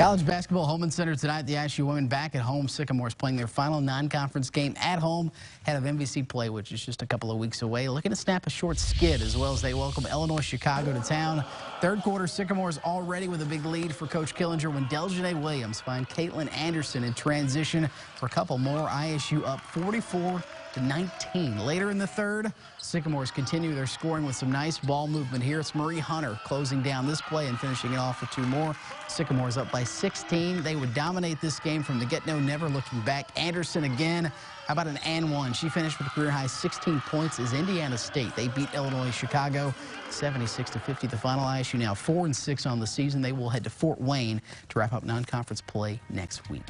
College basketball Hulman Center tonight. The ISU women back at home. Sycamores playing their final non-conference game at home ahead of MVC play, which is just a couple of weeks away. Looking to snap a short skid as well as they welcome Illinois Chicago to town. Third quarter, Sycamores already with a big lead for Coach Killinger when Deljanae Williams find Caitlin Anderson in transition for a couple more. ISU up 44 to 19. Later in the third, Sycamores continue their scoring with some nice ball movement here. It's Marie Hunter closing down this play and finishing it off with two more. Sycamores up by 16. They would dominate this game from the get-go, never looking back. Anderson again. How about an and one? She finished with a career high 16 points as Indiana State. They beat Illinois Chicago 76 to 50. The final ISU now 4 and 6 on the season. They will head to Fort Wayne to wrap up non-conference play next week.